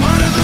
One of the